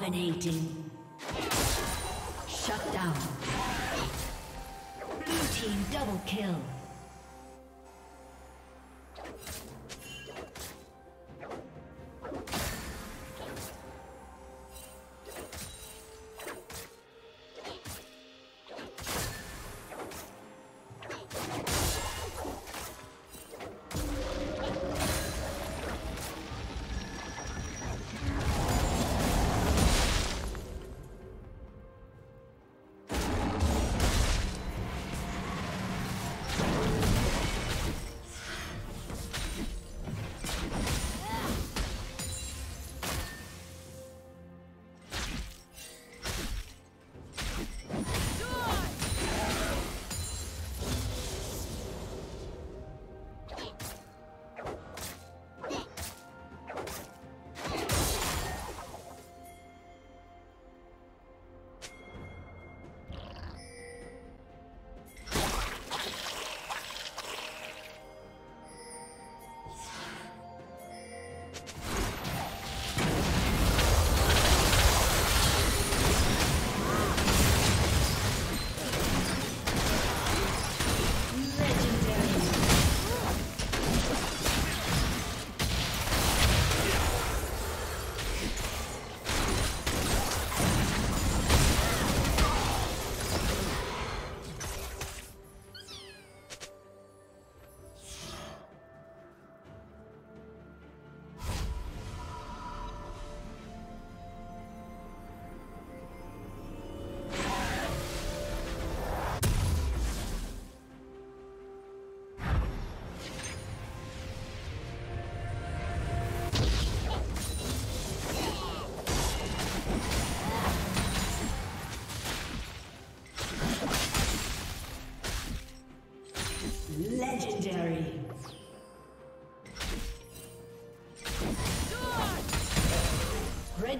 Dominating.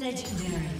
Legendary.